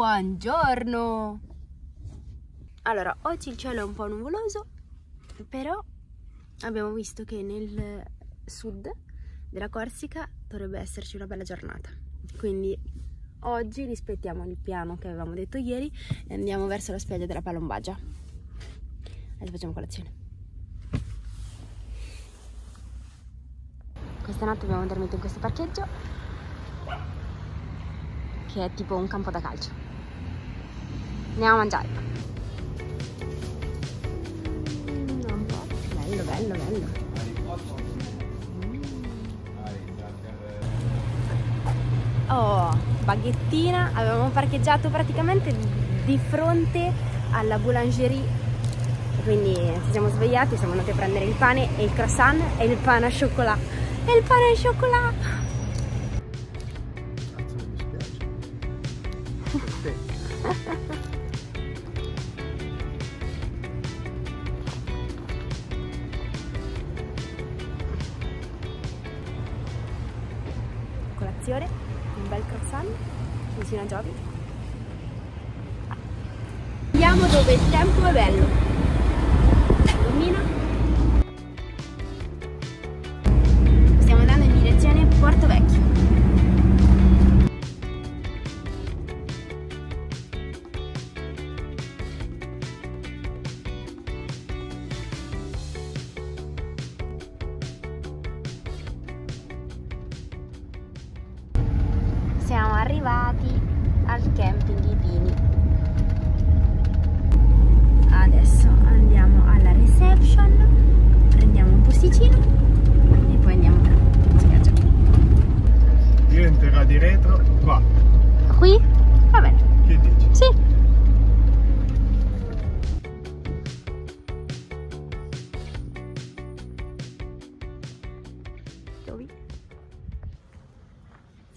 buongiorno! Allora, oggi il cielo è un po' nuvoloso, però abbiamo visto che nel sud della Corsica dovrebbe esserci una bella giornata. Quindi oggi rispettiamo il piano che avevamo detto ieri e andiamo verso la spiaggia della Palombagia. Adesso facciamo colazione. Questa notte abbiamo dormito in questo parcheggio che è tipo un campo da calcio. Andiamo a mangiare. Mm. Bello, bello, bello. Oh, baghettina. Avevamo parcheggiato praticamente di fronte alla boulangerie. Quindi ci siamo svegliati, siamo andati a prendere il pane e il croissant e il pane a cioccolato. E il pane al cioccolato! Colazione, un bel croissant vicino a Giovi. Andiamo dove il tempo è bello. Illumina.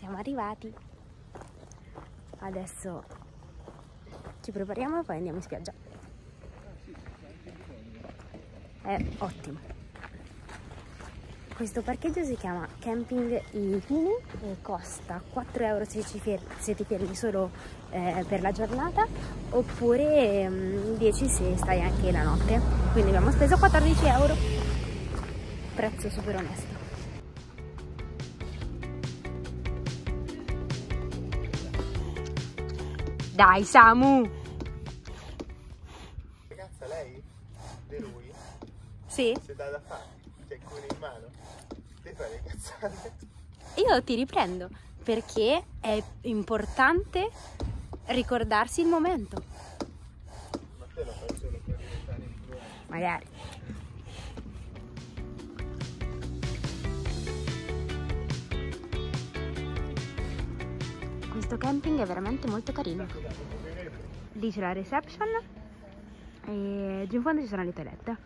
Siamo arrivati. Adesso ci prepariamo e poi andiamo in spiaggia. È ottimo. Questo parcheggio si chiama Camping I Pini e costa 4 euro se se ti fermi solo eh, per la giornata oppure mm, 10 se stai anche la notte. Quindi abbiamo speso 14 euro. Prezzo super onesto. Dai Samu! Ragazza, lei? De lui? Sì? Se dà da fare, c'è il cuore in mano. Devi fare le cazzate. Io ti riprendo perché è importante ricordarsi il momento. Ma te lo fai solo per diventare influencer. Magari. Questo camping è veramente molto carino. Lì c'è la reception e giù in fondo ci sono le toilette.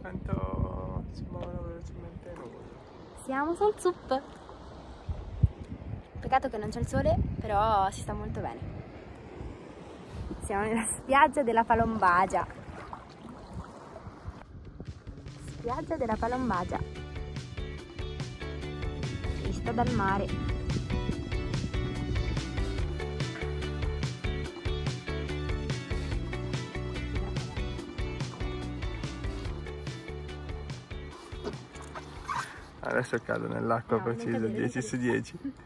Quanto si muovono velocemente. Siamo sul sup. Peccato che non c'è il sole, però si sta molto bene. Siamo nella spiaggia della Palombagia. Spiaggia della Palombagia. Vista dal mare. Adesso cado nell'acqua No, preciso, cadere, non 10 su 10.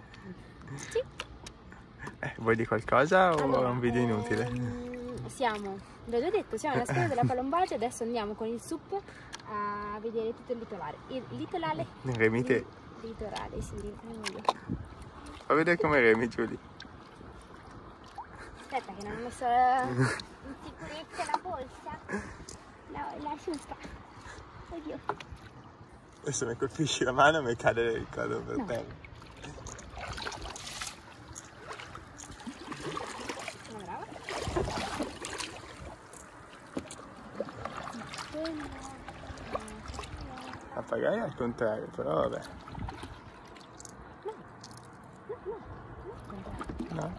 Sì. Eh, vuoi di qualcosa o Allora, è un video inutile? ehm, siamo, ve l'ho detto, siamo alla spiaggia della Palombagia, adesso andiamo con il sup a vedere tutto il litorale. Il litorale? Remi te. Il litorale, sì, remo io. Fa vedere come remi Giulia. Aspetta che non ho messo in sicurezza la borsa. La, la supa. Oddio. E se mi colpisci la mano mi cade il codo per no. terra. Pappagai al contrario, però vabbè. No, no, no, no, no.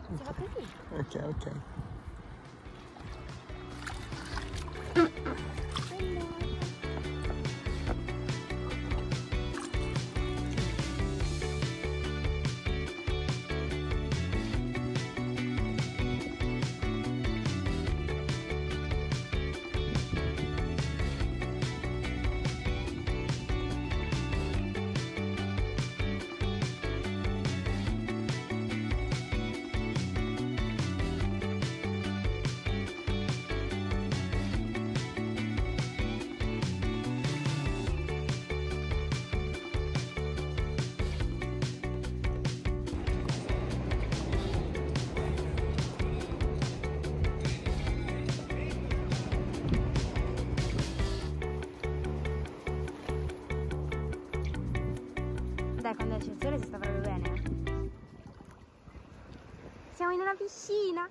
no? Ok, ok. C'è il sole si sta proprio bene. eh. Siamo in una piscina.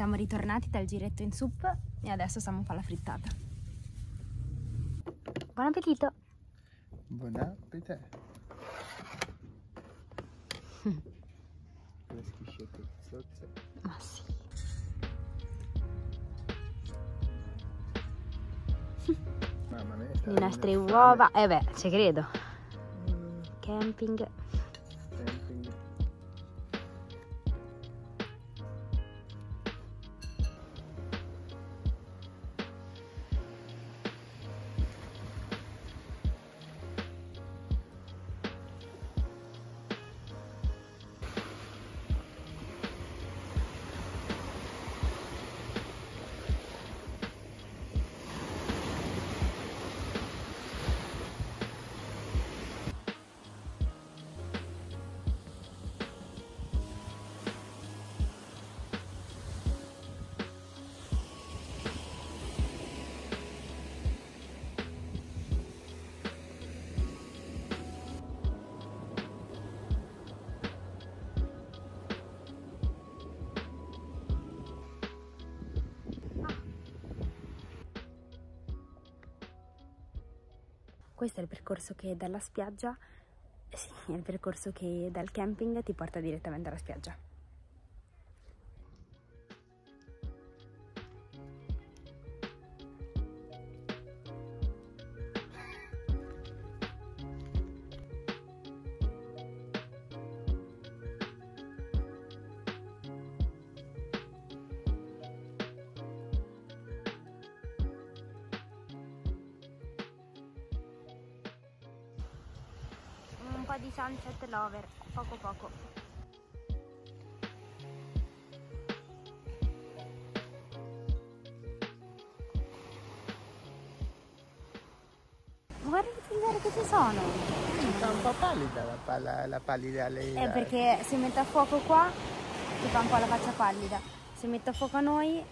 Siamo ritornati dal giretto in sup e adesso stiamo a fare la frittata. Buon appetito! Buon appetito. Le schiscette zozze. Ma sì. Mamma mia. Le nostre uova. Eh beh, ci credo. Mm, camping. Questo è il percorso che dalla spiaggia, sì, è il percorso che dal camping ti porta direttamente alla spiaggia. Po' di sunset lover, poco poco. Guarda che zingare che ci sono! Sta un po' pallida la, palla, la pallida lei. Eh, perché se mette a fuoco qua ti fa un po' la faccia pallida. Se mette a fuoco a noi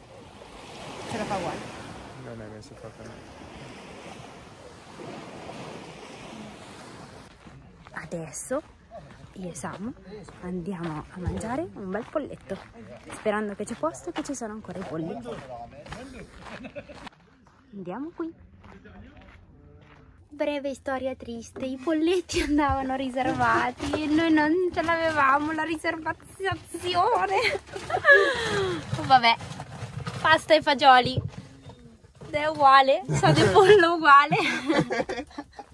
ce la fa uguale. Non è messo proprio a me. Adesso io e Sam andiamo a mangiare un bel polletto, sperando che c'è posto e che ci sono ancora i polli. Andiamo qui. Breve storia triste, i polletti andavano riservati e noi non ce l'avevamo la riservazione. Vabbè, pasta e fagioli. È uguale, sa di pollo uguale.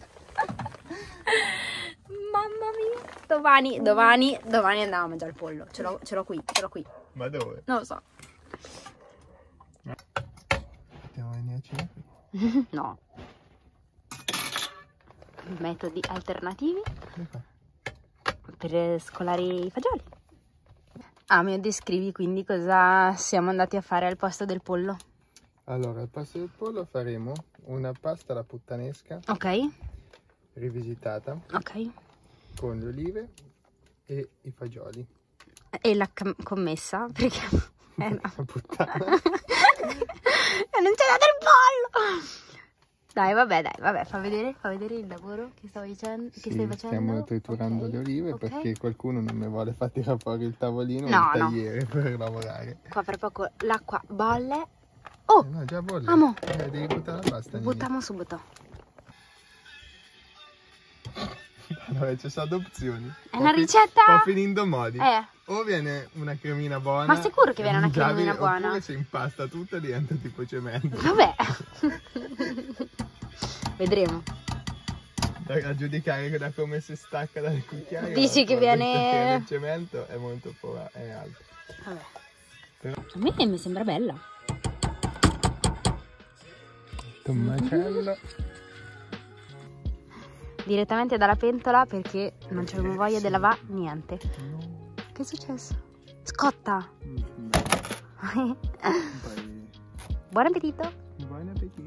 Mamma mia. Domani, domani, domani andiamo a mangiare il pollo. Ce l'ho, ce l'ho qui, ce l'ho qui. Ma dove? Non lo so. Andiamo a venirci da qui. No. Metodi alternativi per scolare i fagioli. Ah, mi descrivi quindi cosa siamo andati a fare al posto del pollo. Allora, al pasto del pollo faremo una pasta alla puttanesca Ok, rivisitata ok. Con le olive e i fagioli. E la commessa, perché Eh no. Puttana. non c'è dato il pollo! Dai, vabbè, dai, vabbè, fa vedere, fa vedere il lavoro che stavo dicendo, che Sì, stai facendo. stiamo triturando Ok, le olive ok. perché qualcuno non mi vuole far tirare fuori il tavolino No, o il no. tagliere per lavorare. Qua per poco l'acqua bolle. Oh, Eh, no, già bolle. Amo. Eh, devi buttare la pasta. Buttiamo subito. Allora, ci sono due opzioni. È una ricetta? Sto finendo modi. Eh, O viene una cremina buona. Ma sicuro che viene una cremina buona? Oppure si impasta tutto e diventa tipo cemento. vabbè. Vedremo. Da, a giudicare da come si stacca dal cucchiaio. Dici che viene- il cemento è molto è alta. Vabbè. Però- A me mi sembra bella. Tommacello. Direttamente dalla pentola perché non c'avevo voglia di lavare niente. Che è successo? Scotta! Buon appetito! Buon appetito.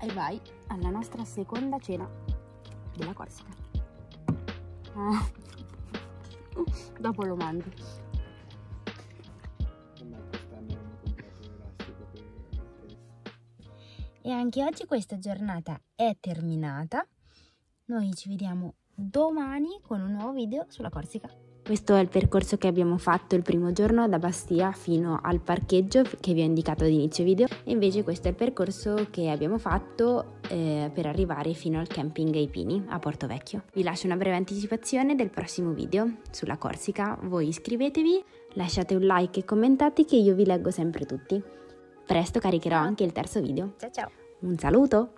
E vai alla nostra seconda cena della Corsica. Ah. Dopo lo mangi. E anche oggi questa giornata è terminata. Noi ci vediamo domani con un nuovo video sulla Corsica. Questo è il percorso che abbiamo fatto il primo giorno da Bastia fino al parcheggio che vi ho indicato ad inizio video e invece questo è il percorso che abbiamo fatto eh, per arrivare fino al camping ai Pini a Porto Vecchio. Vi lascio una breve anticipazione del prossimo video sulla Corsica, voi iscrivetevi, lasciate un like e commentate che io vi leggo sempre tutti. Presto caricherò anche il terzo video. Ciao ciao! Un saluto!